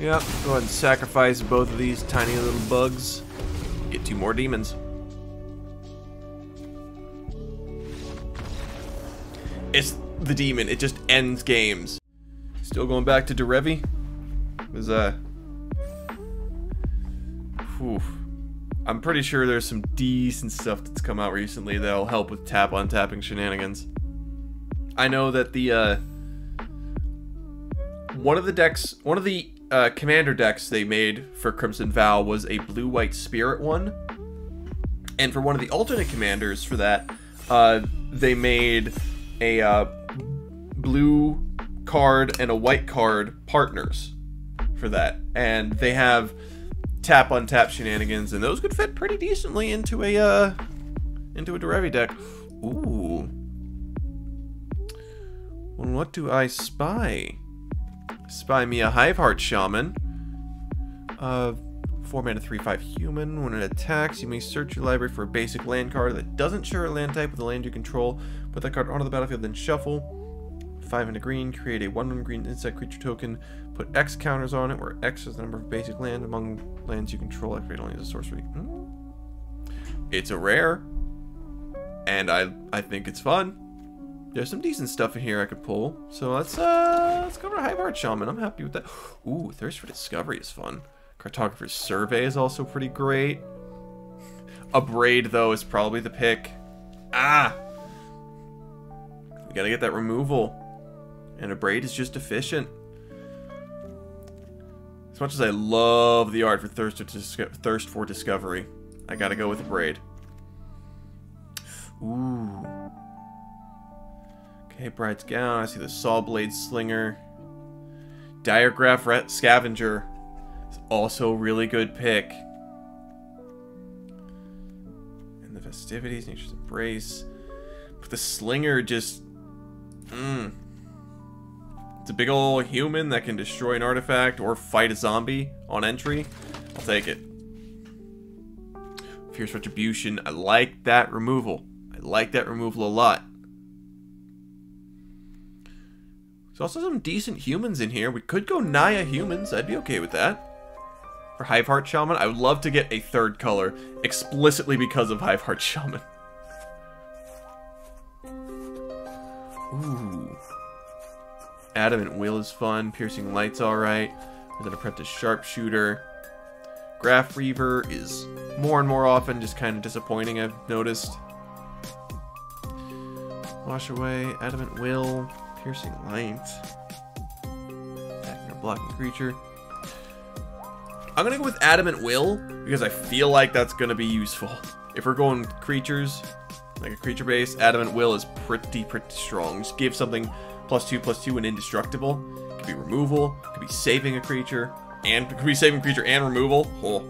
Yep, go ahead and sacrifice both of these tiny little bugs. Get two more demons. It's the demon. It just ends games. Still going back to Derevi? Was uh Whew. I'm pretty sure there's some decent stuff that's come out recently that'll help with tap on tapping shenanigans. I know that the uh one of the decks one of the uh, commander decks they made for Crimson Vow was a blue white spirit one. And for one of the alternate commanders for that, uh, they made a uh, blue card and a white card partners for that. And they have tap on tap shenanigans, and those could fit pretty decently into a uh, into a Derevi deck. Ooh. Well, what do I spy? Spy me a Hiveheart Shaman. Uh, 4 mana 3 5 human. When it attacks, you may search your library for a basic land card that doesn't share a land type with the land you control. Put that card onto the battlefield, then shuffle. 5 and a green, create a 1 1 green insect creature token. Put X counters on it, where X is the number of basic land among lands you control. Activate only as a sorcery. Mm. It's a rare, and I I think it's fun. There's some decent stuff in here I could pull. So let's uh let's go to Hiveheart Shaman. I'm happy with that. Ooh, Thirst for Discovery is fun. Cartographer's Survey is also pretty great. Abrade though is probably the pick. Ah! We gotta get that removal. And Abrade is just efficient. As much as I love the art for Thirst, Thirst for Discovery, I gotta go with Abrade. Ooh. Okay, Bride's Gown. I see the Sawblade Slinger. Diregraf Scavenger is also a really good pick. And the Festivities, Nature's Embrace. But the Slinger just... Mmm. It's a big old human that can destroy an artifact or fight a zombie on entry. I'll take it. Fierce Retribution. I like that removal. I like that removal a lot. There's also some decent humans in here. We could go Naya humans. I'd be okay with that. For Hiveheart Shaman, I would love to get a third color explicitly because of Hiveheart Shaman. Ooh. Adamant Will is fun. Piercing Light's alright. There's an Apprentice Sharpshooter. Graf Reaver is more and more often just kind of disappointing, I've noticed. Wash Away, Adamant Will. Piercing Light. Attacking a blocking creature. I'm gonna go with Adamant Will, because I feel like that's gonna be useful. If we're going creatures, like a creature base, Adamant Will is pretty, pretty strong. Just give something plus two, plus two, and indestructible. Could be removal, could be saving a creature, and could be saving creature and removal. Oh.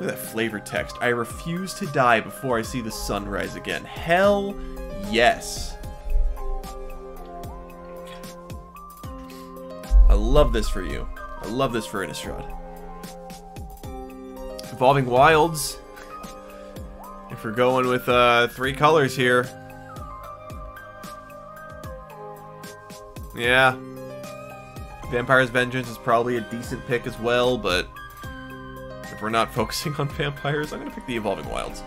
Look at that flavor text. I refuse to die before I see the sun rise again. Hell yes. I love this for you. I love this for Innistrad. Evolving Wilds. If we're going with uh, three colors here. Yeah. Vampire's Vengeance is probably a decent pick as well, but if we're not focusing on vampires, I'm going to pick the Evolving Wilds.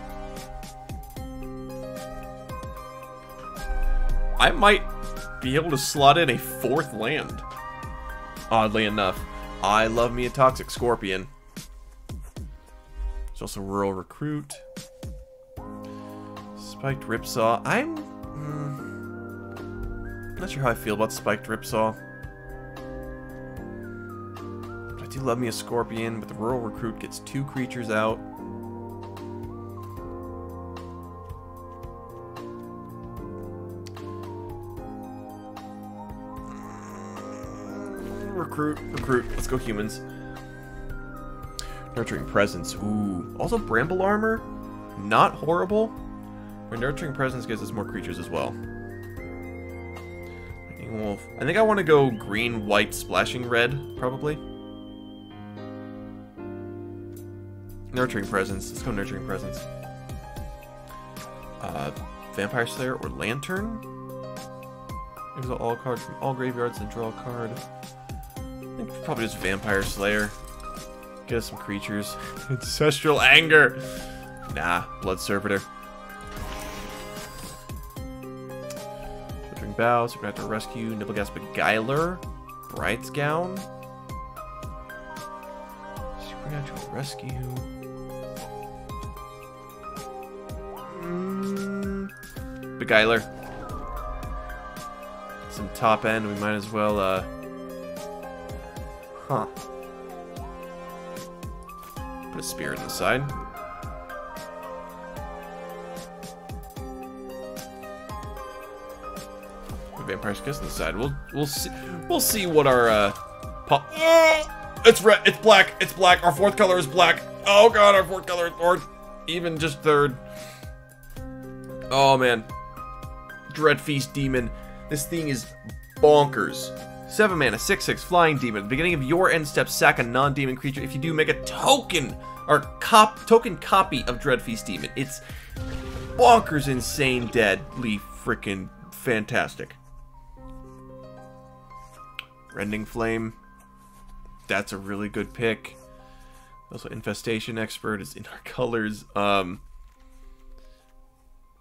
I might be able to slot in a fourth land. Oddly enough. I love me a Toxic Scorpion. There's also Rural Recruit. Spiked Ripsaw. I'm... Hmm, not sure how I feel about Spiked Ripsaw do love me a Scorpion, but the Rural Recruit gets two creatures out. Mm, recruit, recruit. Let's go humans. Nurturing Presence. Ooh. Also Bramble Armor. Not horrible. Our Nurturing Presence gives us more creatures as well. Wolf. I think I want to go green, white, splashing red, probably. Nurturing Presence. Let's go Nurturing Presence. Uh, Vampire Slayer or Lantern? Exile all cards from all graveyards and draw a card. I think probably just Vampire Slayer. Get us some creatures. Ancestral Anger! Nah, Blood Servitor. Withering Bow, to rescue Nebelgast Beguiler. Bride's Gown. Supernatural Rescue. Beguiler. Some top end, we might as well, uh... Huh. Put a spear in the side. Vampire's Kiss on the side. We'll we'll see we'll see what our uh po- oh, it's red it's black, it's black. Our fourth color is black. Oh god, our fourth color is fourth. Even just third. Oh man. Dreadfeast Demon. This thing is bonkers. 7 mana, 6 6, Flying Demon. the Beginning of your end step, sack a non demon creature. If you do, make a token or cop token copy of Dreadfeast Demon. It's bonkers, insane, deadly, freaking fantastic. Rending Flame. That's a really good pick. Also, Infestation Expert is in our colors. Um,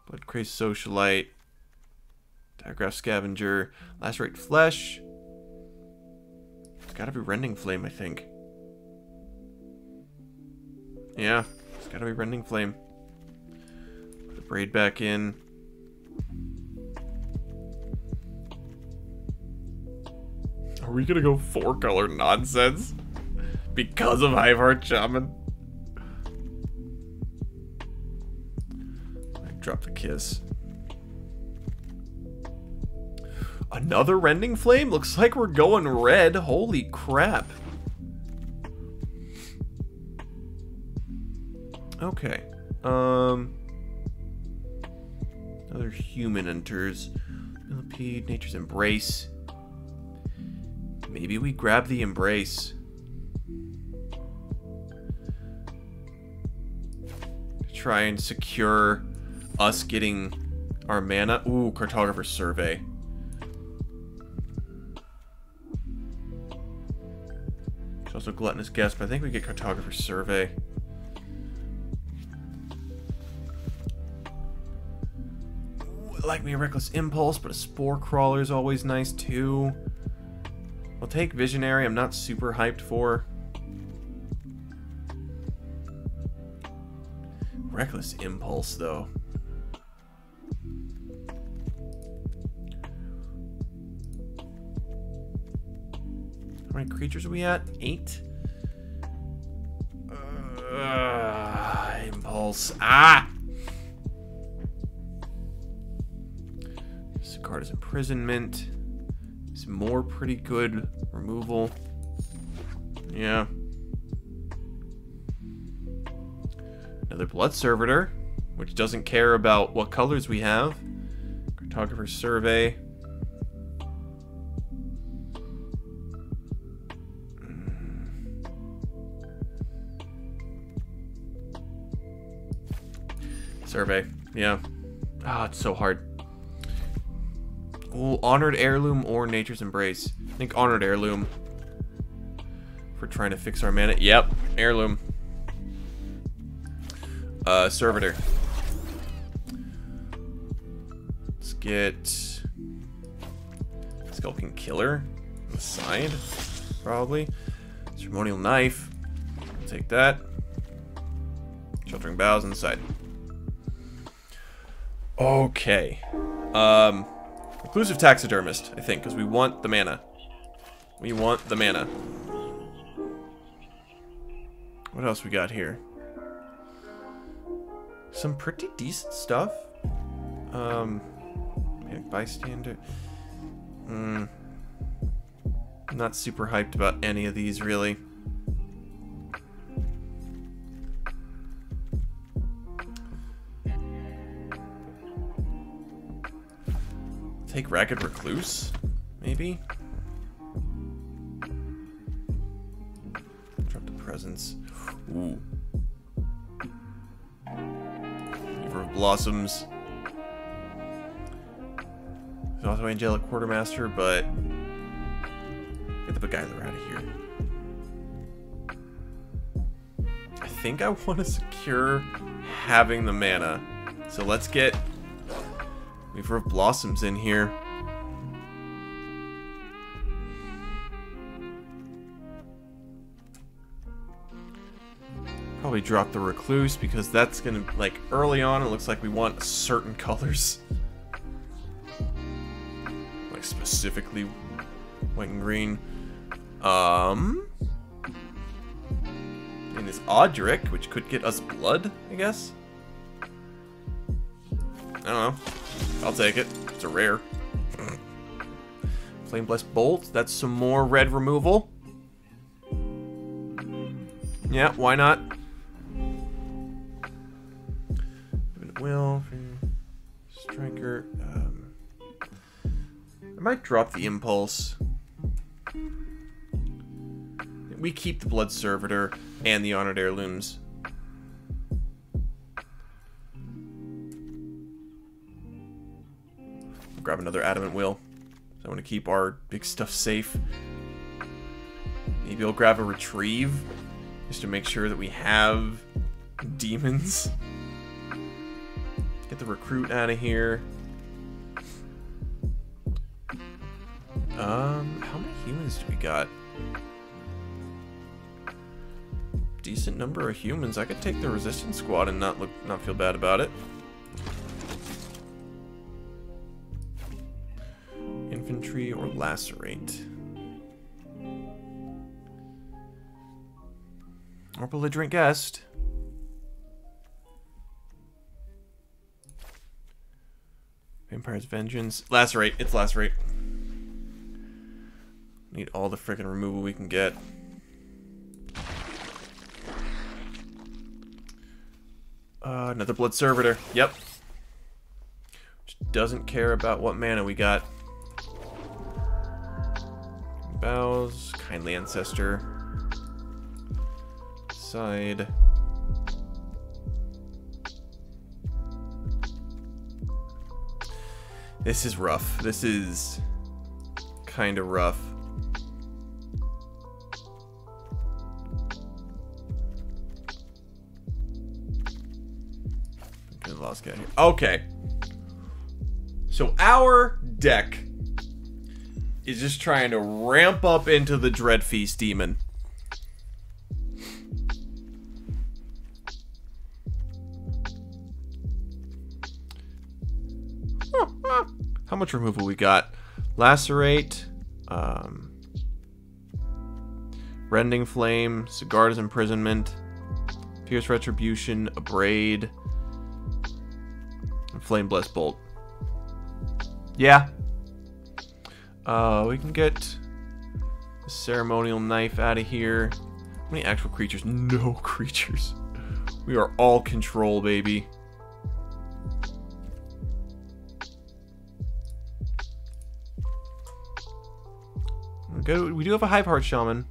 Blood Socialite. Diregraf Scavenger. Lacerate Flesh. It's gotta be Rending Flame, I think. Yeah, it's gotta be Rending Flame. Put the braid back in. Are we gonna go four color nonsense? Because of Hiveheart Shaman? I dropped the kiss. Another Rending Flame? Looks like we're going red. Holy crap. Okay. Um. Another human enters. Millipede, Nature's Embrace. Maybe we grab the Embrace. Try and secure us getting our mana. Ooh, Cartographer Survey. It's also Gluttonous Guest, but I think we get Cartographer Survey. Like me a Reckless Impulse, but a Spore Crawler is always nice too. I'll take Visionary, I'm not super hyped for. Reckless Impulse, though. How many creatures are we at? Eight? Uh, impulse. Ah! This card is Imprisonment. It's more pretty good removal. Yeah. Another Blood Servitor, which doesn't care about what colors we have. Cartographer Survey. Survey. Yeah. Ah, it's so hard. Ooh, Honored Heirloom or Nature's Embrace. I think Honored Heirloom. For trying to fix our mana. Yep, Heirloom. Uh, Servitor. Let's get... Skulking Killer on the side, probably. Ceremonial Knife. Take that. Sheltering Boughs on the side. Okay. Um, Reclusive Taxidermist, I think, because we want the mana. We want the mana. What else we got here? Some pretty decent stuff. Um, Bystander. Hmm. Not super hyped about any of these, really. Take Ragged Recluse, maybe? Drop the presence. Ooh. Weaver of Blossoms. There's also Angelic Quartermaster, but get the Beguiler out of here. I think I want to secure having the mana. So let's get Weaver of Blossoms in here. Probably drop the Recluse because that's gonna, like, early on it looks like we want certain colors. Like, specifically white and green. Um... And this Odric, which could get us blood, I guess? I don't know. I'll take it. It's a rare. Flame Blessed Bolt. That's some more red removal. Yeah, why not? Will. Striker. Um, I might drop the Impulse. We keep the Blood Servitor and the Honored Heirlooms. Grab another adamant will. So I want to keep our big stuff safe. Maybe I'll grab a retrieve just to make sure that we have demons. Get the recruit out of here. Um, how many humans do we got? Decent number of humans. I could take the resistance squad and not look not feel bad about it. Or lacerate. Or belligerent guest. Vampire's Vengeance. Lacerate. It's Lacerate. Need all the freaking removal we can get. Uh, another Blood Servitor. Yep. Just doesn't care about what mana we got. Boughs, kindly ancestor. Side. This is rough. This is kind of rough. Okay. So our deck is just trying to ramp up into the Dreadfeast demon. How much removal we got? Lacerate, um, Rending Flame, Sigarda's Imprisonment, Fierce Retribution, Abrade, and Flame Blessed Bolt. Yeah, uh, we can get the ceremonial knife out of here. How many actual creatures? No creatures. We are all control, baby. Good. We do have a Hiveheart Shaman.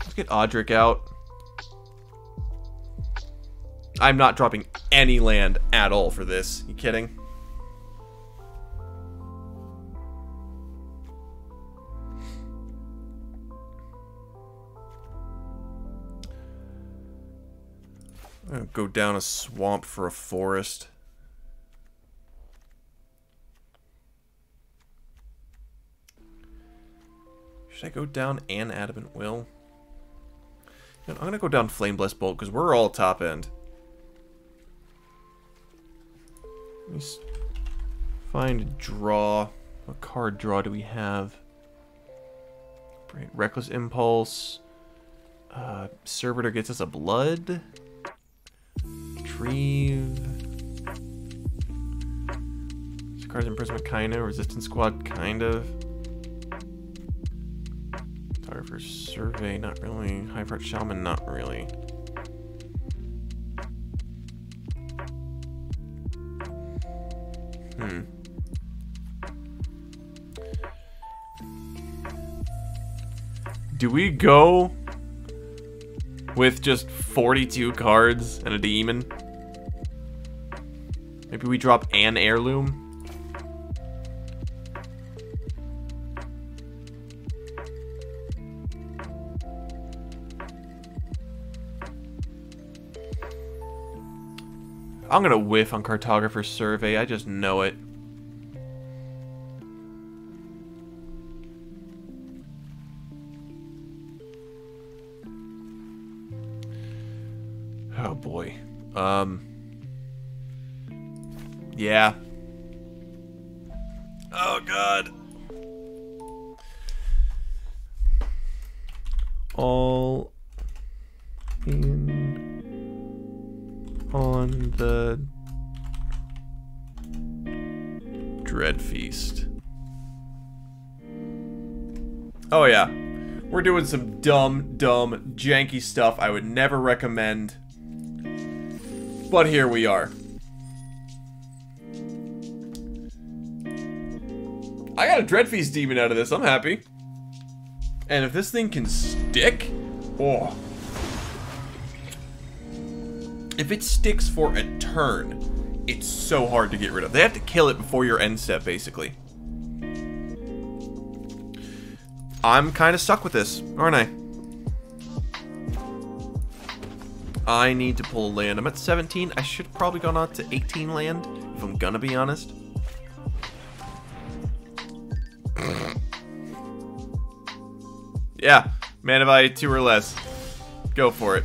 Let's get Odric out. I'm not dropping any land at all for this. You kidding? Go down a swamp for a forest. Should I go down an Adamant Will? I'm to go down Flame Blessed Bolt because we're all top end. Let me find draw. What card draw do we have? Reckless Impulse. Uh, Servitor gets us a blood retrieve. Cards imprisonment, kinda. Resistance squad, kind of. for survey, not really. Hiveheart shaman, not really. Hmm. Do we go with just 42 cards and a demon? Maybe we drop an heirloom. I'm gonna whiff on Cartographer's Survey, I just know it. Oh boy. Um... Yeah. Oh god. All in on the Dreadfeast. Oh yeah. We're doing some dumb, dumb, janky stuff I would never recommend. But here we are. Got a Dreadfeast demon out of this. I'm happy. And if this thing can stick, oh. If it sticks for a turn, it's so hard to get rid of. They have to kill it before your end step, basically. I'm kind of stuck with this, aren't I? I need to pull land. I'm at 17. I should have probably gone out to 18 land, if I'm gonna be honest. Yeah, man, if I two or less. Go for it.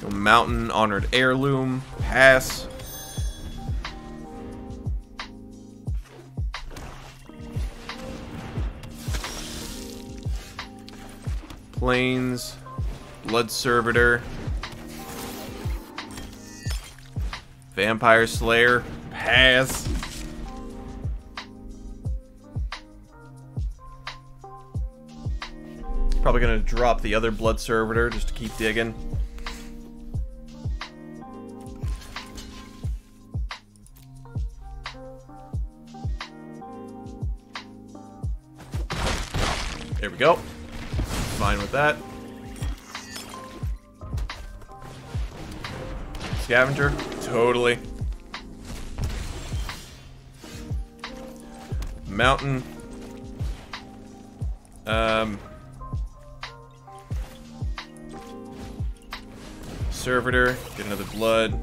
Go mountain, honored heirloom, pass. Plains, Blood Servitor, Vampire Slayer, Probably gonna drop the other Blood Servitor just to keep digging. There we go. Fine with that. Scavenger? Totally. Mountain. Um. Servitor. Get another blood.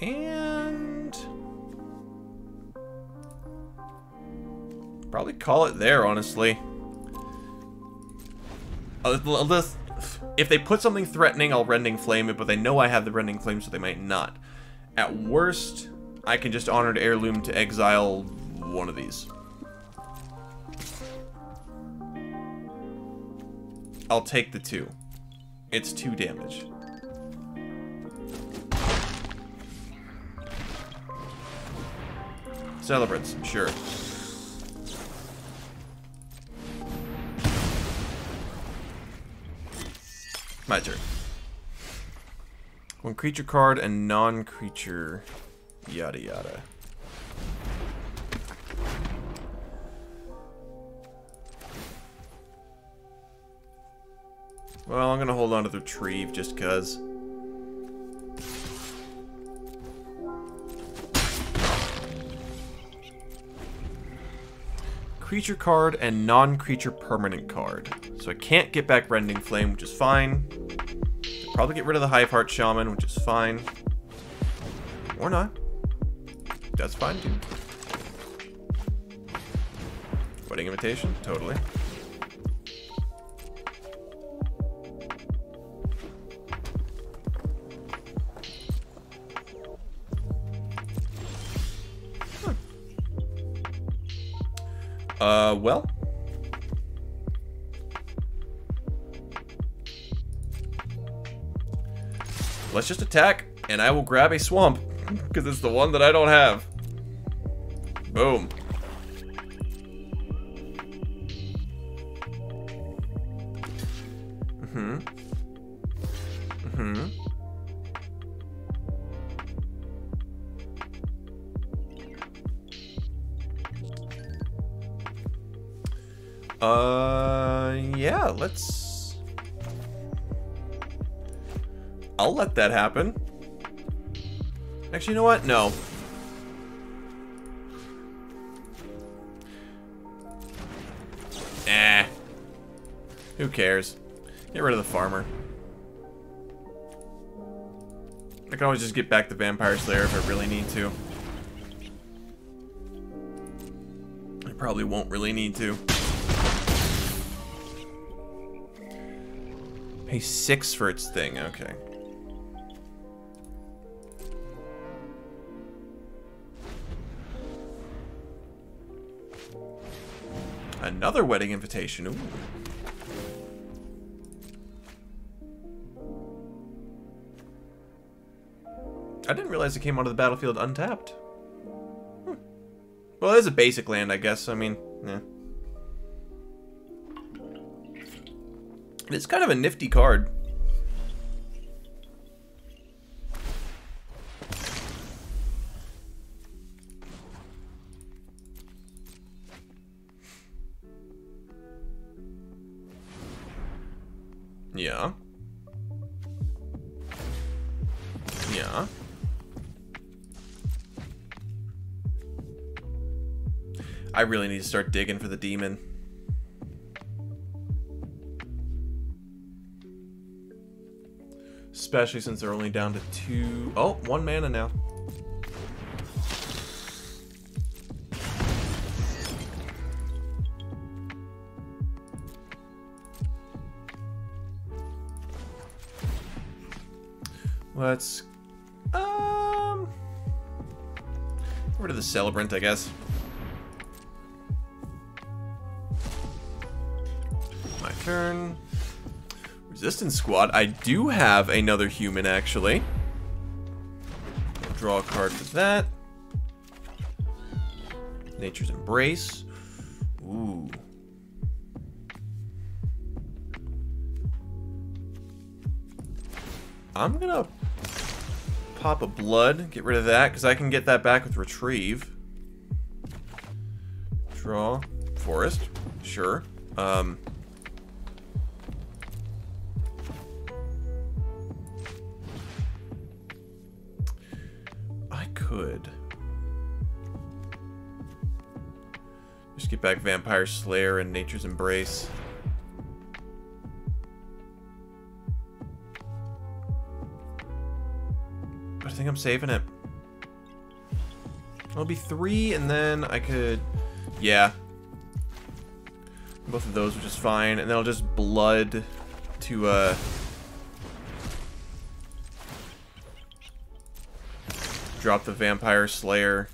And... Probably call it there, honestly. Just, if they put something threatening, I'll Rending Flame it, but they know I have the Rending Flame, so they might not. At worst, I can just Honored Heirloom to exile one of these. I'll take the two. It's two damage. Celebrants, I'm sure. My turn. One creature card and non-creature yada yada. Well, I'm gonna hold on to the retrieve just cause. Creature card and non-creature permanent card. So I can't get back Rending Flame, which is fine. Probably get rid of the Hiveheart Shaman, which is fine. Or not. That's fine, too. Wedding invitation? Totally. Uh, well. Let's just attack, and I will grab a swamp, because it's the one that I don't have. Boom. that happen. Actually, you know what? No. Eh. Who cares? Get rid of the farmer. I can always just get back the Vampire Slayer if I really need to. I probably won't really need to. Pay six for its thing, okay. Another wedding invitation. Ooh. I didn't realize it came onto the battlefield untapped. Hmm. Well, it is a basic land, I guess. I mean, yeah. It's kind of a nifty card. Yeah. I really need to start digging for the demon. Especially since they're only down to two... Oh, one mana now. Let's... Celebrant, I guess. My turn. Resistance Squad. I do have another human, actually. I'll draw a card for that. Nature's Embrace. Ooh. I'm gonna pop a blood, get rid of that, because I can get that back with retrieve. Draw. Forest. Sure. Um, I could. Just get back Vampire Slayer and Nature's Embrace. Think I'm saving it. It'll be three, and then I could... Yeah. Both of those are just fine. And then I'll just blood to, uh... Drop the Vampire Slayer.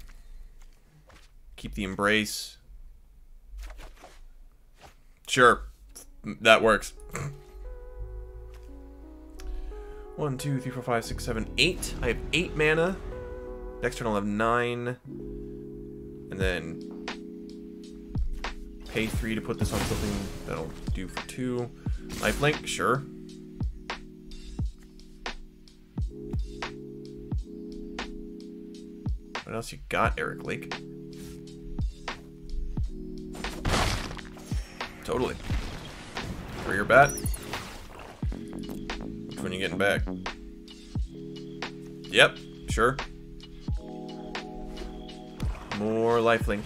Keep the Embrace. Sure. That works. One, two, three, four, five, six, seven, eight. I have eight mana. Next turn I'll have nine. And then pay three to put this on something that'll do for two. Lifelink, sure. What else you got, Eric Lake? Totally. For your bat. Which you're getting back? Yep, sure. More lifelink.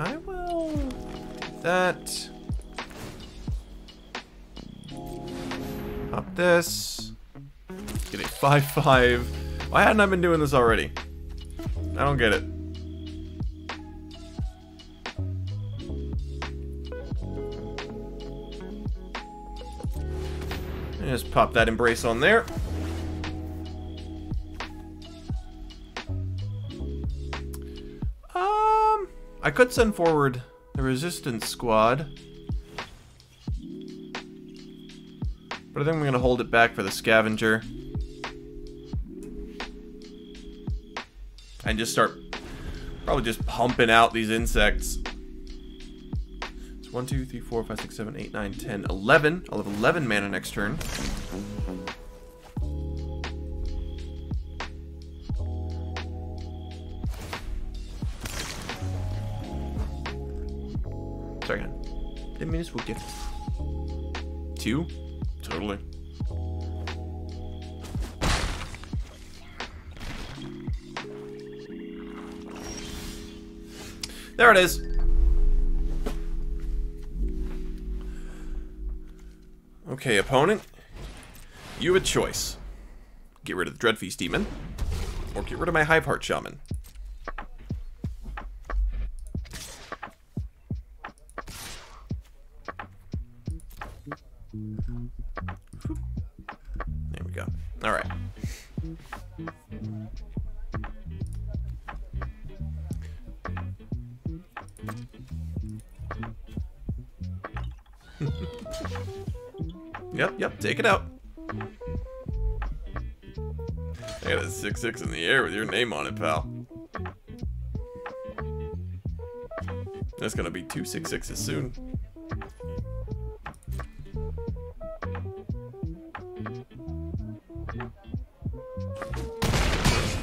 I will that. Pop this. Get a 5-5. Why hadn't I been doing this already? I don't get it. Pop that embrace on there. Um, I could send forward the resistance squad. But I think I'm going to hold it back for the scavenger. And just start probably just pumping out these insects. It's 1, 2, 3, 4, 5, 6, 7, 8, 9, 10, 11. I'll have 11 mana next turn. Sorry, Didn't mean to spook you. Two? Totally. There it is. Okay, opponent. You have a choice. Get rid of the Dreadfeast Demon, or get rid of my Hiveheart Shaman. Take it out. I got a 6-6 in the air with your name on it, pal. That's gonna be two 6-6s soon.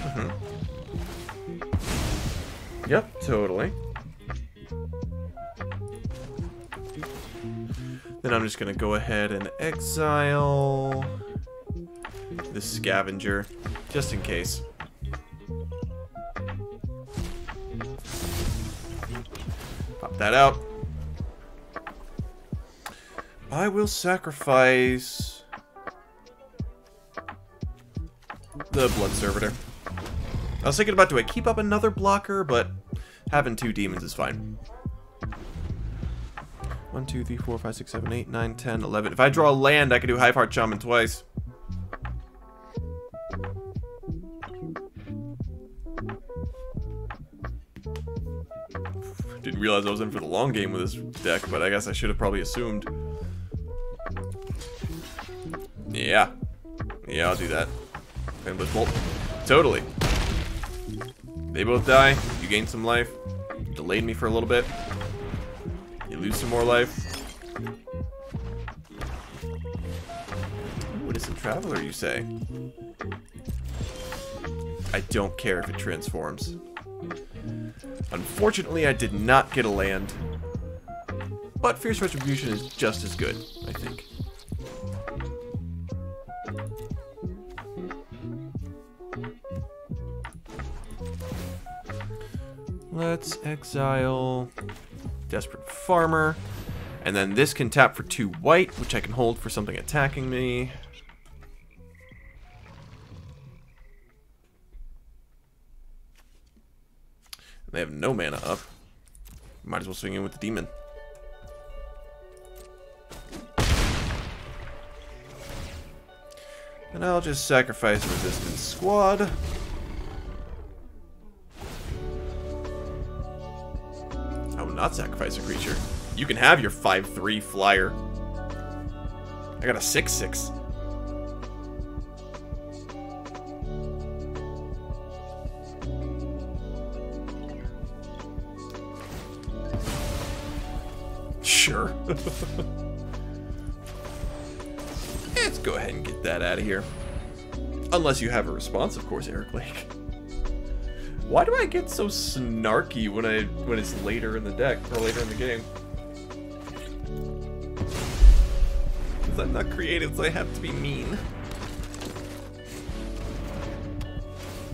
Mhm. Yep, totally. Then I'm just gonna go ahead and exile the scavenger, just in case. Pop that out. I will sacrifice the blood servitor. I was thinking about do I keep up another blocker, but having two demons is fine. 1, 2, 3, 4, 5, 6, 7, 8, 9, 10, 11. If I draw a land, I can do Hiveheart Shaman twice. Didn't realize I was in for the long game with this deck, but I guess I should have probably assumed. Yeah. Yeah, I'll do that. Endless Bolt. Totally. They both die. You gain some life. Delayed me for a little bit. Lose some more life. What is a traveler, you say? I don't care if it transforms. Unfortunately, I did not get a land. But Fierce Retribution is just as good, I think. Let's exile Desperate Farmer. And then this can tap for two white, which I can hold for something attacking me. They have no mana up. Might as well swing in with the demon. And I'll just sacrifice Resistance Squad. Not sacrifice a creature. You can have your 5-3 flyer. I got a 6-6. Sure. Let's go ahead and get that out of here. Unless you have a response, of course, Eric Lake. Why do I get so snarky when I when it's later in the deck or later in the game? Because I'm not creative, so I have to be mean.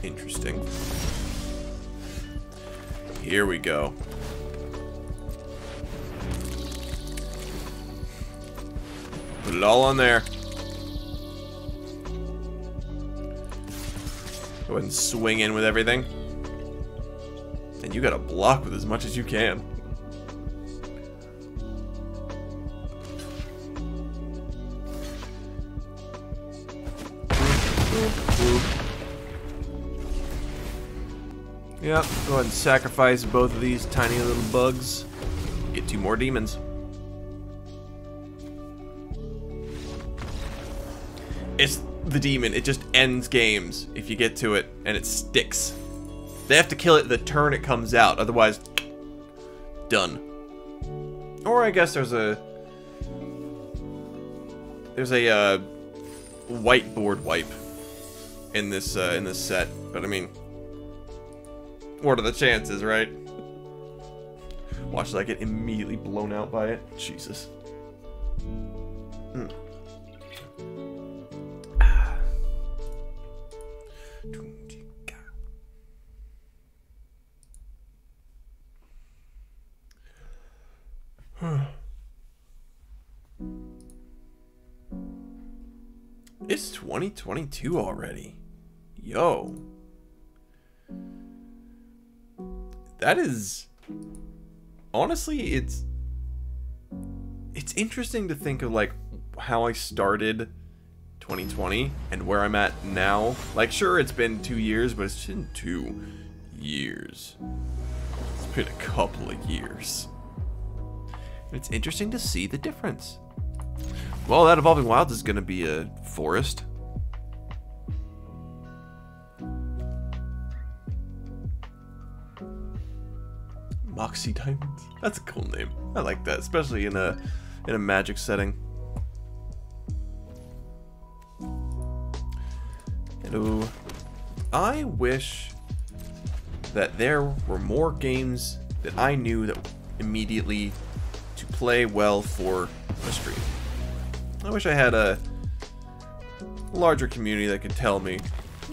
Interesting. Here we go. Put it all on there. Go ahead and swing in with everything. You gotta block with as much as you can. Yep, go ahead and sacrifice both of these tiny little bugs. Get two more demons. It's the demon. It just ends games if you get to it and it sticks. They have to kill it the turn it comes out, otherwise, done. Or I guess there's a there's a uh, whiteboard wipe in this uh, in this set, but I mean, what are the chances, right? Watch as I get immediately blown out by it. Jesus. Hmm. It's 2022 already. Yo. That is honestly it's it's interesting to think of like how I started 2020 and where I'm at now. Like sure it's been 2 years, but it's been 2 years. It's been a couple of years. It's interesting to see the difference. Well, that Evolving Wilds is going to be a forest. Moxie Diamonds. That's a cool name. I like that, especially in a in a magic setting. Hello. I wish that there were more games that I knew that immediately to play well for a stream. I wish I had a larger community that could tell me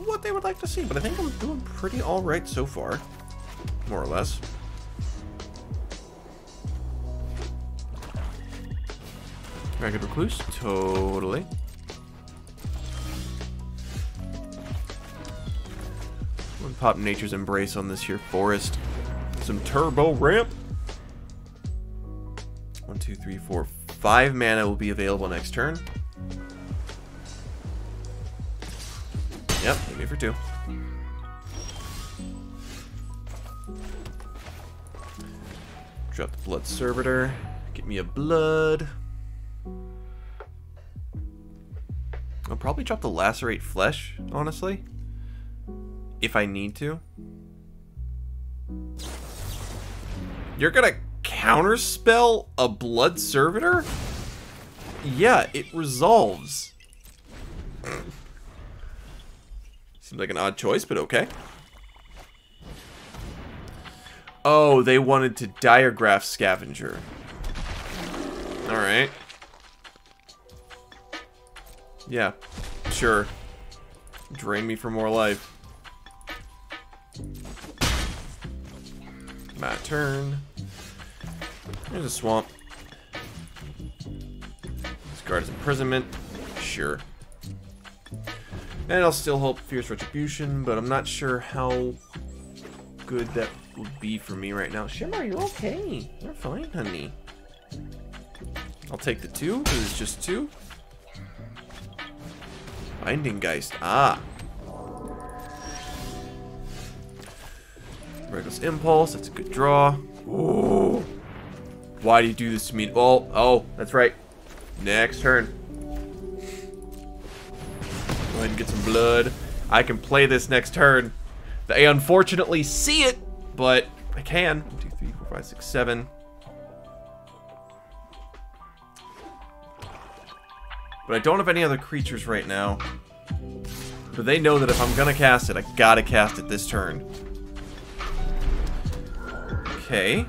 what they would like to see, but I think I'm doing pretty alright so far. More or less. Ragged Recluse? Totally. I'm pop Nature's Embrace on this here forest. Some turbo ramp. One, two, three, four, five mana will be available next turn. Yep, hit me for two. Drop the Blood Servitor. Get me a blood. I'll probably drop the Lacerate Flesh, honestly. If I need to. You're gonna counterspell a Blood Servitor? Yeah, it resolves. Seems like an odd choice, but okay. Oh, they wanted to Diregraf Scavenger. Alright. Yeah, sure. Drain me for more life. My turn. There's a swamp. Discard imprisonment. Sure. And I'll still hope Fierce Retribution, but I'm not sure how good that would be for me right now. Shimmer, are you okay? You're fine, honey. I'll take the two, because it's just two. Binding Geist. Ah. Reckless Impulse. That's a good draw. Ooh. Why do you do this to me? Oh, oh, that's right. Next turn. Go ahead and get some blood. I can play this next turn. They unfortunately see it, but I can. One, two, three, four, five, six, seven. But I don't have any other creatures right now. But they know that if I'm gonna cast it, I gotta cast it this turn. Okay.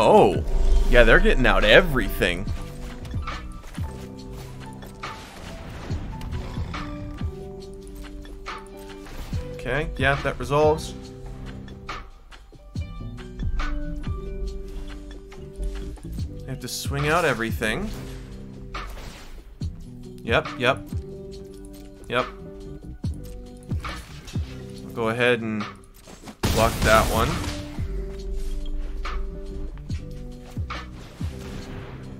Oh. Yeah, they're getting out everything. Okay, yeah, that resolves. I have to swing out everything. Yep, yep. Yep. I'll go ahead and block that one.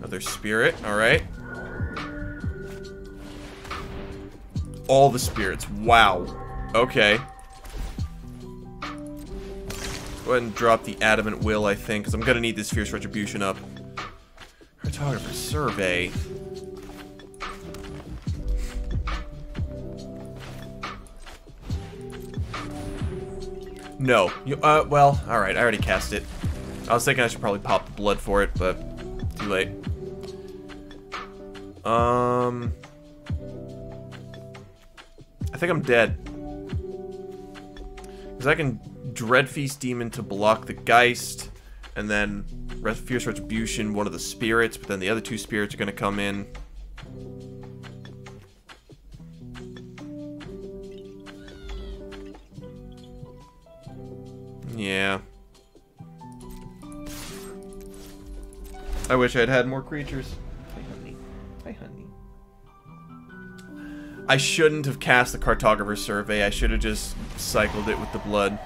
Another spirit, alright. All the spirits, wow. Okay. Go ahead and drop the Adamant Will, I think, because I'm going to need this Fierce Retribution up. Cartographer Survey. No. You, uh, well, alright, I already cast it. I was thinking I should probably pop the blood for it, but too late. Um... I think I'm dead. Because I can Dreadfeast Demon to block the Geist, and then Fierce Retribution, one of the spirits, but then the other two spirits are going to come in. Yeah. I wish I'd had more creatures. I shouldn't have cast the Cartographer Survey. I should have just cycled it with the blood.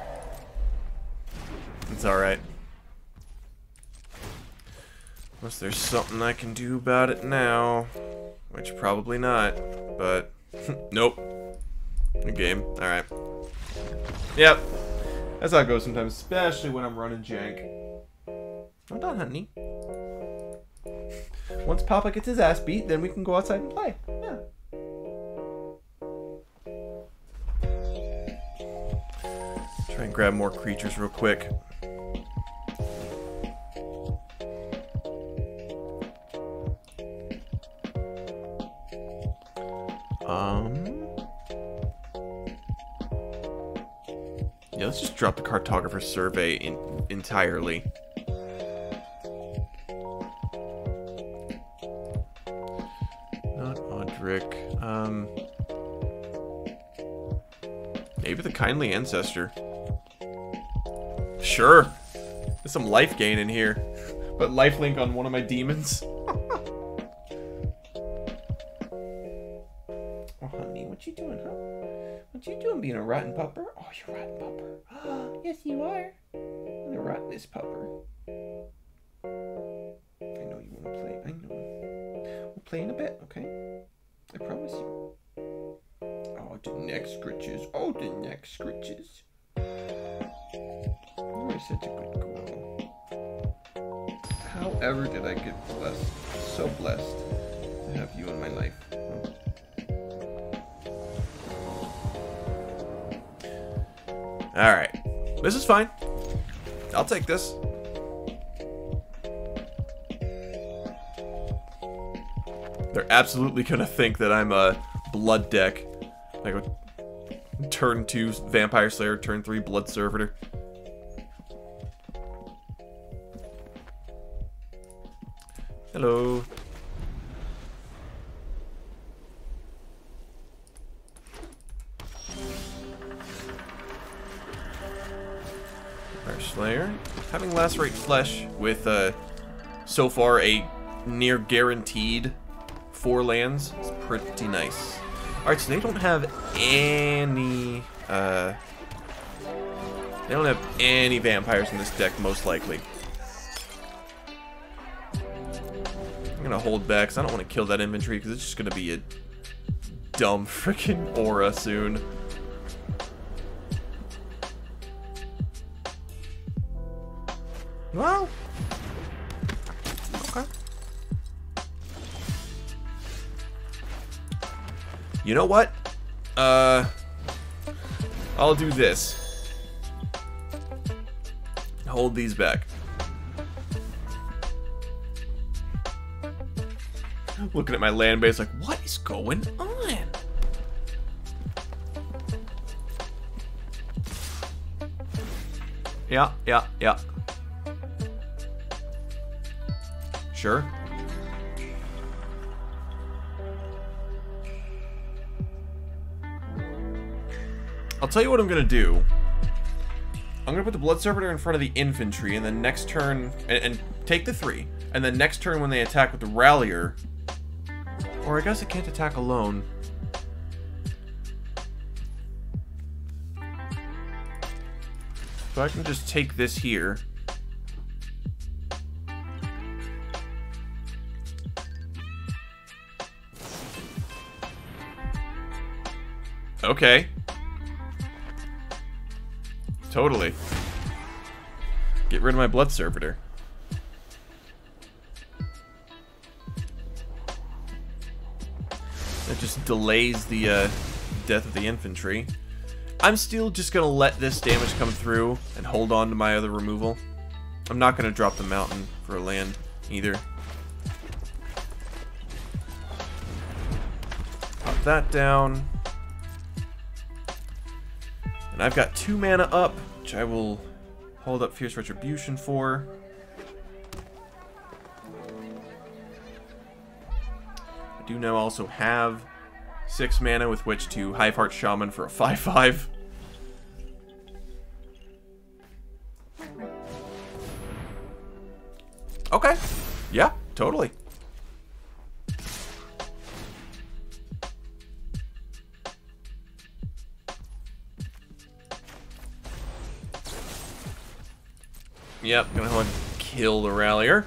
It's alright. Unless there's something I can do about it now. Which probably not. But, nope. Good game. Alright. Yep. That's how it goes sometimes, especially when I'm running jank. I'm done, honey. Once Papa gets his ass beat, then we can go outside and play. Grab more creatures real quick. Um. Yeah, let's just drop the cartographer survey in entirely. Not Odric. Um. Maybe the kindly ancestor. Sure. There's some life gain in here. But lifelink on one of my demons. oh, honey, what you doing, huh? What you doing being a rotten pupper? Oh, you're a rotten pupper. yes, you are. I'm the rottenest pupper. I know you want to play. I know. We'll play in a bit, okay? I promise you. Oh, the neck scritches. Oh, the neck scritches. You are such a good girl. However did I get blessed, so blessed to have you in my life. Alright. This is fine. I'll take this. They're absolutely gonna think that I'm a blood deck. Like a turn 2 Vampire Slayer, turn 3 Blood Servitor. Flesh with, uh, so far a near guaranteed four lands It's pretty nice. Alright, so they don't have any, uh... They don't have any vampires in this deck, most likely. I'm gonna hold back, because I don't want to kill that infantry, because it's just gonna be a dumb freaking aura soon. You know what? Uh, I'll do this. Hold these back. Looking at my land base like, what is going on? Yeah, yeah, yeah. Sure. I'll tell you what I'm gonna do. I'm gonna put the Blood Servitor in front of the infantry, and then next turn, and, and, take the three, and then next turn when they attack with the Rallier, or I guess it can't attack alone. So I can just take this here. Okay. Totally. Get rid of my blood servitor. That just delays the uh, death of the infantry. I'm still just going to let this damage come through and hold on to my other removal. I'm not going to drop the mountain for a land either. Pop that down. And I've got two mana up, which I will hold up Fierce Retribution for. I do now also have six mana with which to Hiveheart Shaman for a 5-5. Okay. Yeah, totally. Yep, gonna go and kill the rallier.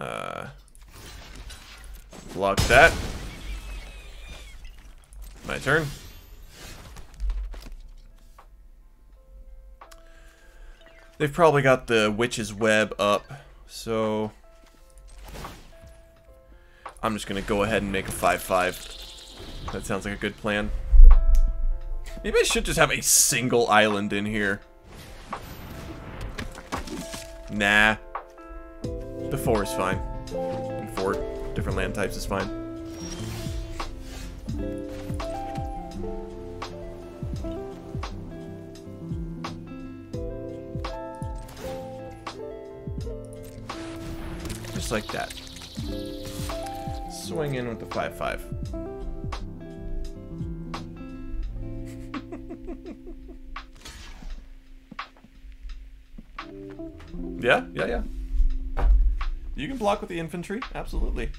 Uh, block that. My turn. They've probably got the witch's web up, so I'm just gonna go ahead and make a 5-5. That sounds like a good plan. Maybe I should just have a single island in here. Nah. The four is fine. Four different land types is fine. Just like that. Swing in with the 5-5. Yeah, yeah, yeah. You can block with the infantry, absolutely.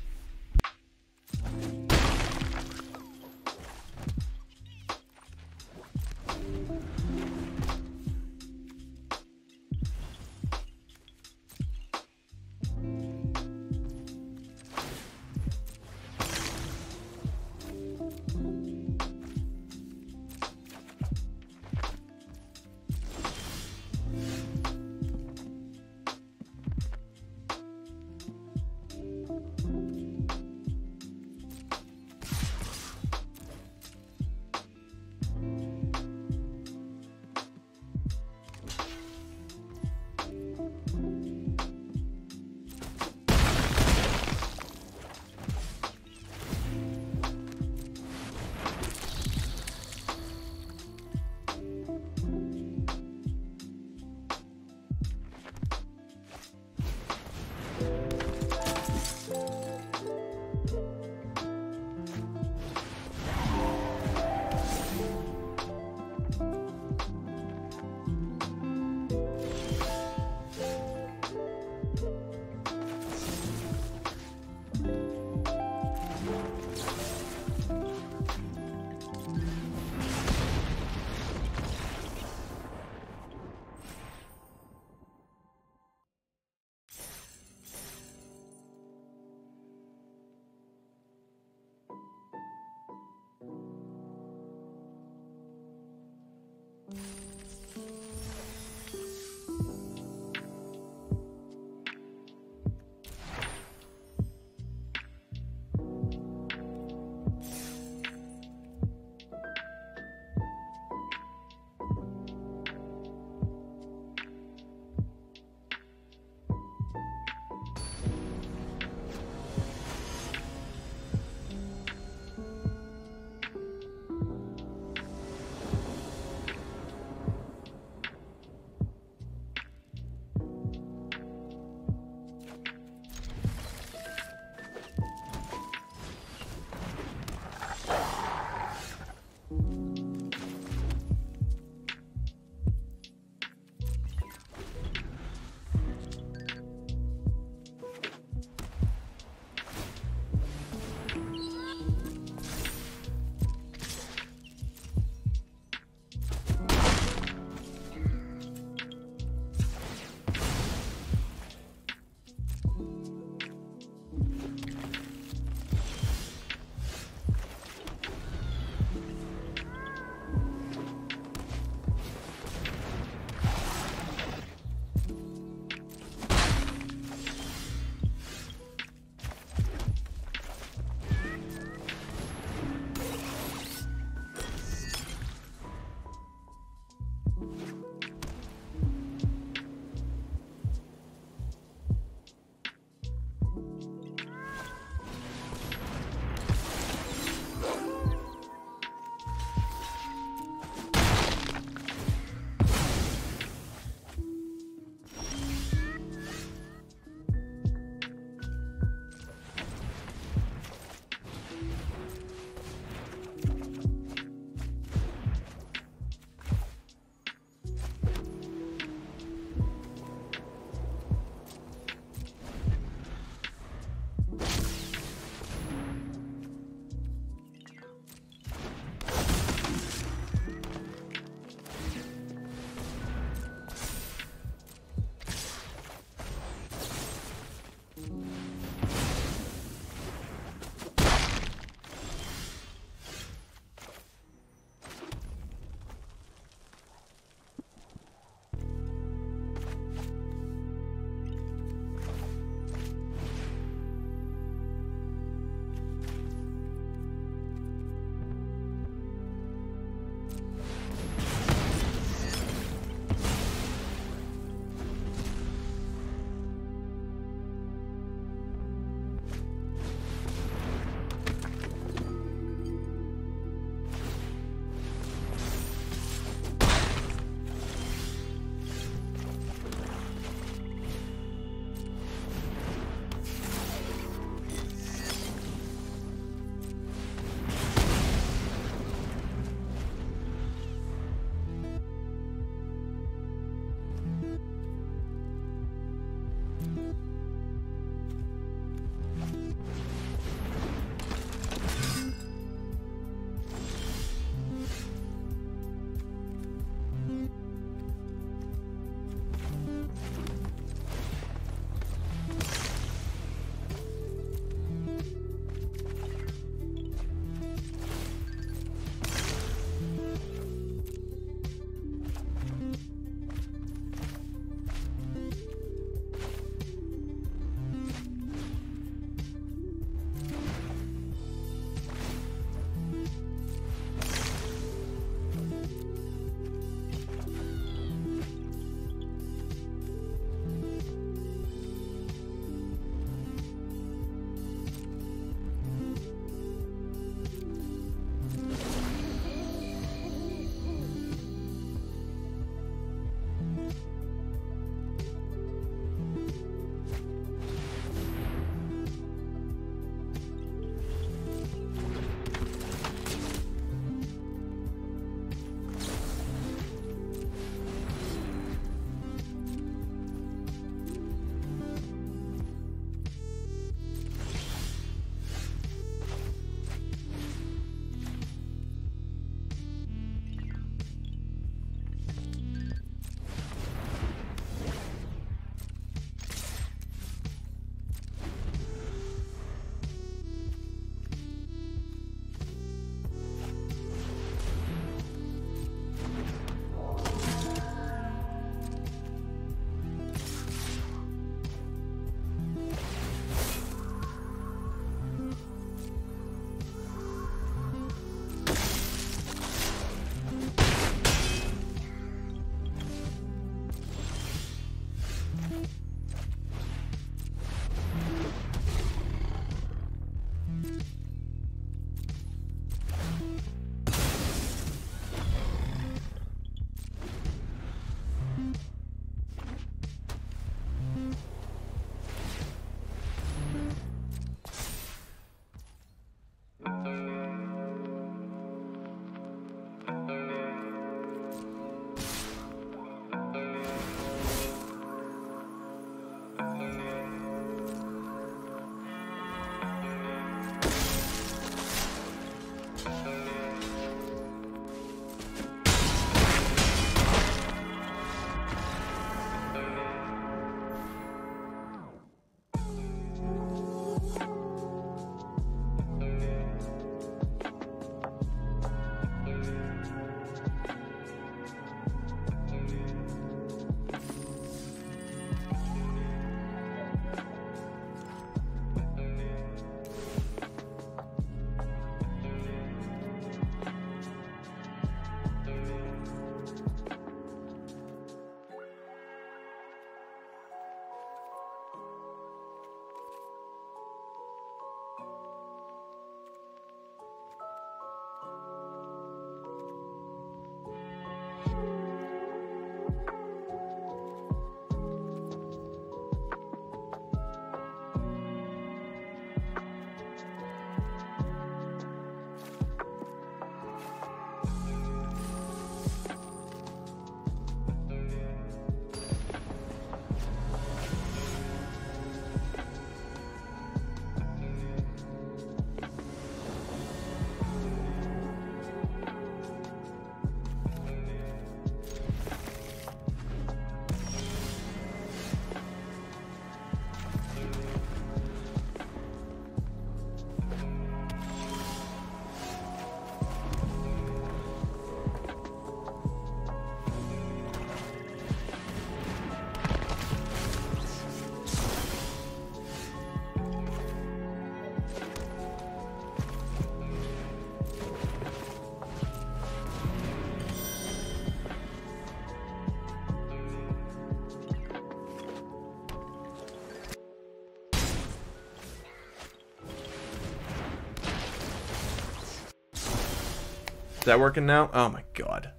Is that working now? Oh my god.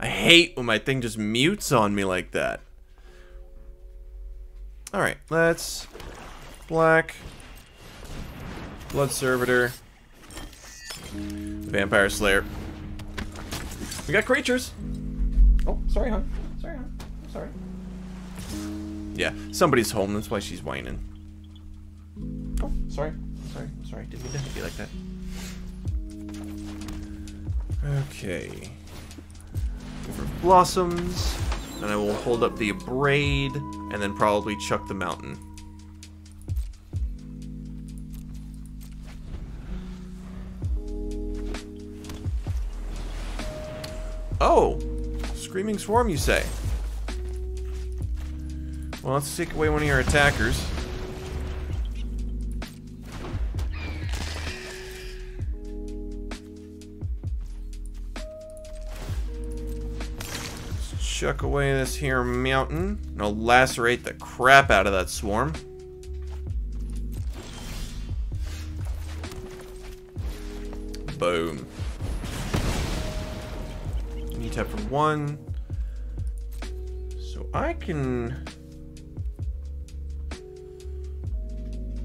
I hate when my thing just mutes on me like that. Alright, let's... Black. Blood Servitor. Vampire Slayer. We got creatures! Oh, sorry, hon. Sorry, hon. Sorry. Yeah, somebody's home, that's why she's whining. Oh, sorry. Sorry, sorry. Didn't mean to you like that. Okay. For blossoms. And I will hold up the Abrade and then probably chuck the mountain. Oh! Screaming Swarm, you say? Well, let's take away one of your attackers. Chuck away this here mountain. And I'll lacerate the crap out of that swarm. Boom. Need tap for one. So I can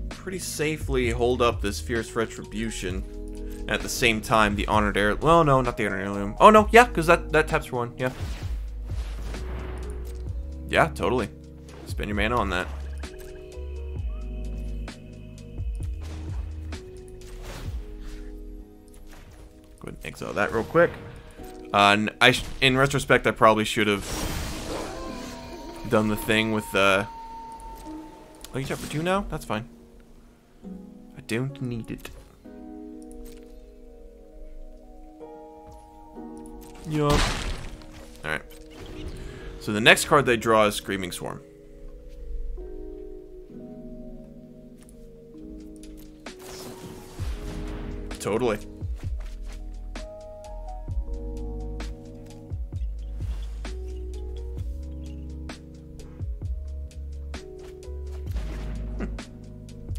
pretty safely hold up this fierce retribution. And at the same time, the honored air. Well, no, not the honored heirloom. Oh no, yeah, because that that taps for one. Yeah. Yeah, totally. Spend your mana on that. Go ahead and exile that real quick. Uh, I in retrospect, I probably should have done the thing with the... Uh... Oh, you for two now? That's fine. I don't need it. Yup. Alright. So the next card they draw is Screaming Swarm. Totally. Hmm.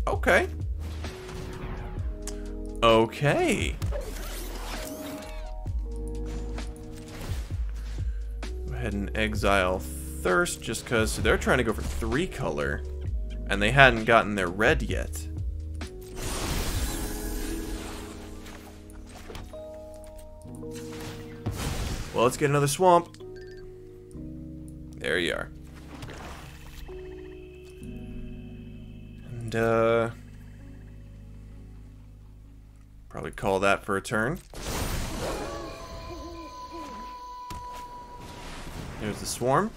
okay. Okay. Ahead and exile Thirst just because they're trying to go for three color and they hadn't gotten their red yet. Well, let's get another swamp. There you are. And, uh... Probably call that for a turn. There's the swarm.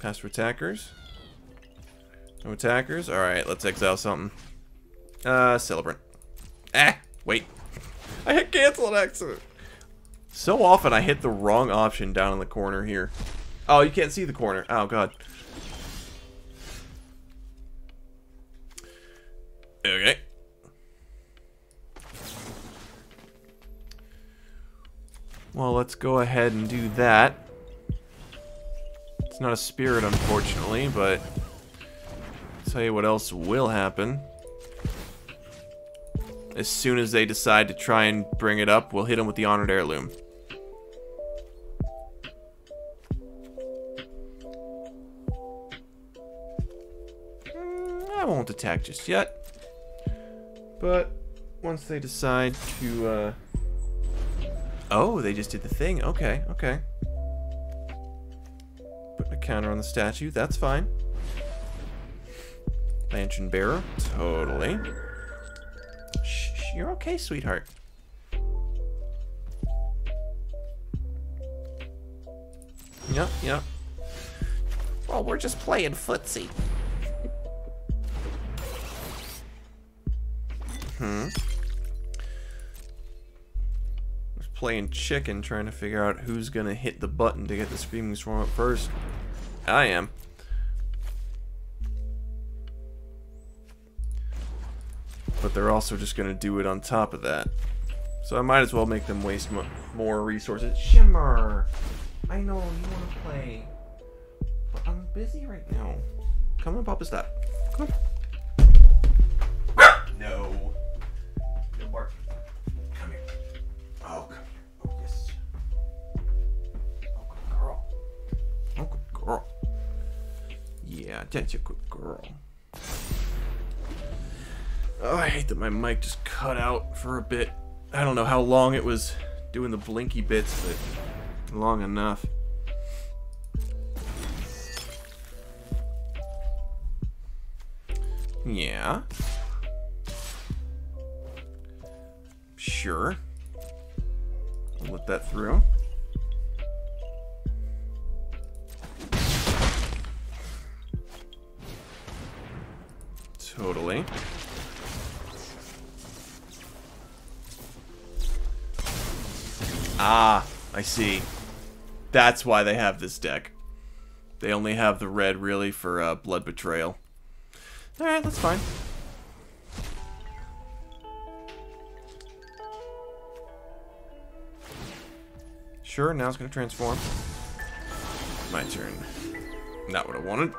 Pass for attackers. No attackers? Alright, let's exile something. Uh, Celebrant. Ah, wait. I hit cancel an accident. So often I hit the wrong option down in the corner here. Oh, you can't see the corner. Oh, God. Okay. Well, let's go ahead and do that. It's not a spirit, unfortunately, but... I'll tell you what else will happen. As soon as they decide to try and bring it up, we'll hit them with the Honored Heirloom. Mm, I won't attack just yet. But once they decide to uh, Oh, they just did the thing. Okay, okay. Put a counter on the statue. That's fine. Lantern bearer. Totally. Shh, you're okay, sweetheart. Yep, yep. Well, we're just playing footsie. Hmm playing chicken trying to figure out who's gonna hit the button to get the Screaming Swarm up first. I am. But they're also just gonna do it on top of that. So I might as well make them waste more resources. Shimmer! I know, you wanna play. But I'm busy right now. Come on, Papa, stop. Come on. That's a good girl. Oh, I hate that my mic just cut out for a bit. I don't know how long it was doing the blinky bits, but long enough. Yeah. Sure. I'll let that through. I see. That's why they have this deck. They only have the red, really, for uh, Blood Betrayal. Alright, that's fine. Sure, now it's going to transform. My turn. Not what I wanted.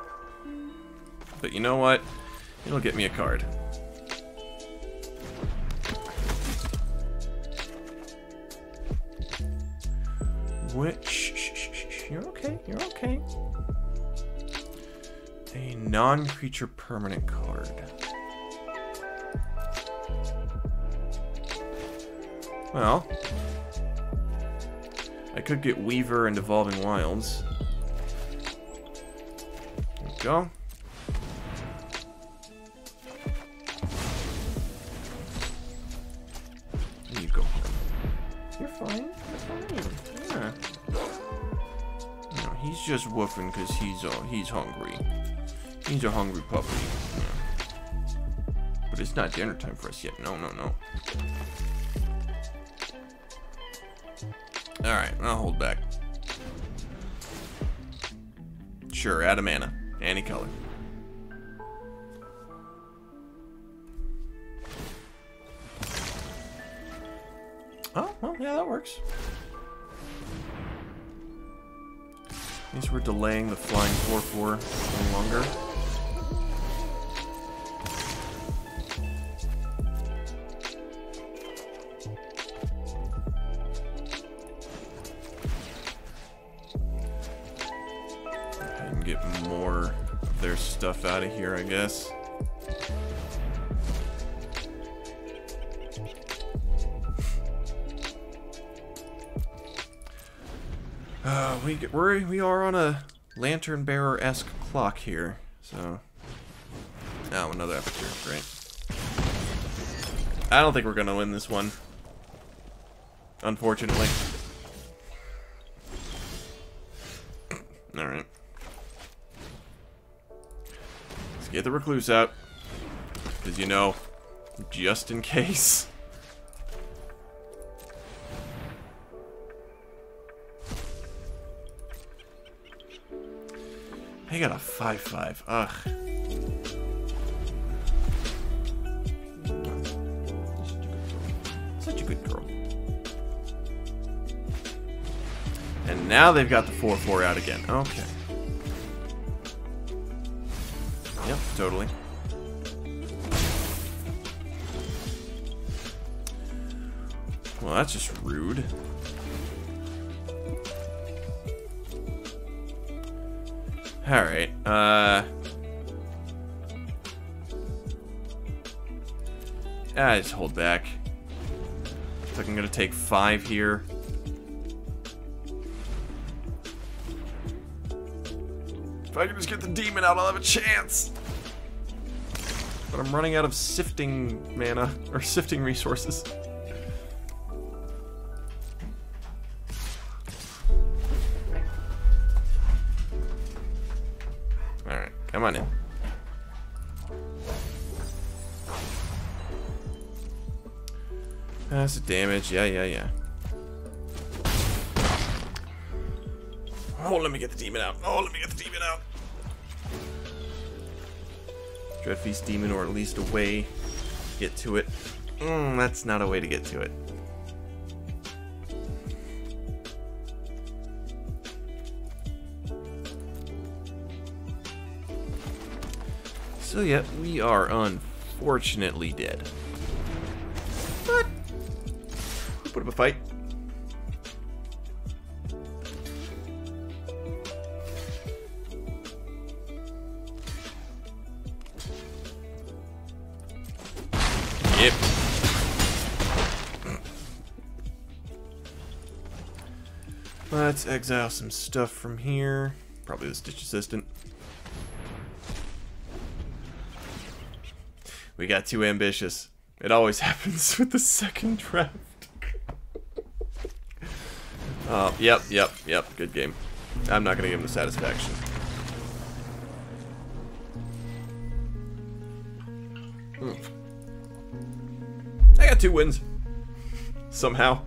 But you know what? It'll get me a card. Which... You're okay, you're okay. A non-creature permanent card. Well... I could get Weaver and Evolving Wilds. There we go. Just woofing because he's uh, he's hungry. He's a hungry puppy. Yeah. But it's not dinner time for us yet. No, no, no. Alright, I'll hold back. Sure, add a mana. Any color. Oh, well, yeah, that works. Means we're delaying the flying 4-4 a longer. We we're, we are on a lantern bearer esque clock here, so. Oh, another aperture, great. I don't think we're gonna win this one. Unfortunately. Alright. Let's get the recluse out. Because, you know, just in case. They got a 5-5. Ugh. Such a good girl. And now they've got the 4-4 out again. Okay. Yep, totally. Well, that's just rude. Alright, uh... I just hold back. Looks like I'm gonna take five here. If I can just get the demon out, I'll have a chance! But I'm running out of sifting mana, or sifting resources. The damage, yeah, yeah, yeah. Oh, let me get the demon out. Oh, let me get the demon out. Dreadfeast demon, or at least a way to get to it. Mm, that's not a way to get to it. So yeah, we are unfortunately dead. put up a fight. Yep. Let's exile some stuff from here. Probably the Stitched Assistant. We got too ambitious. It always happens with the second draft. Oh, yep, yep, yep. Good game. I'm not going to give him the satisfaction. Hmm. I got two wins. Somehow.